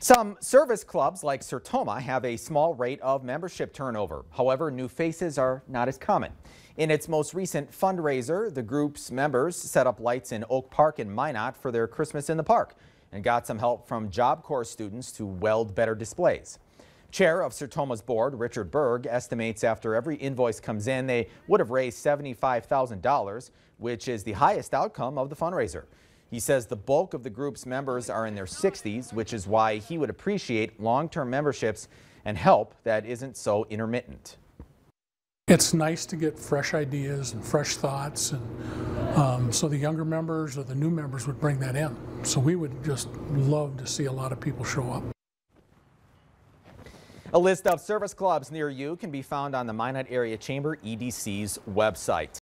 Some service clubs like Sertoma have a small rate of membership turnover. However, new faces are not as common. In its most recent fundraiser, the group's members set up lights in Oak Park and Minot for their Christmas in the Park and got some help from Job Corps students to weld better displays. Chair of Sertoma's board, Richard Berg, estimates after every invoice comes in, they would have raised $75,000, which is the highest outcome of the fundraiser. He says the bulk of the group's members are in their 60s, which is why he would appreciate long-term memberships and help that isn't so intermittent. It's nice to get fresh ideas and fresh thoughts, and um, so the younger members or the new members would bring that in. So we would just love to see a lot of people show up. A list of service clubs near you can be found on the Minot Area Chamber EDC's website.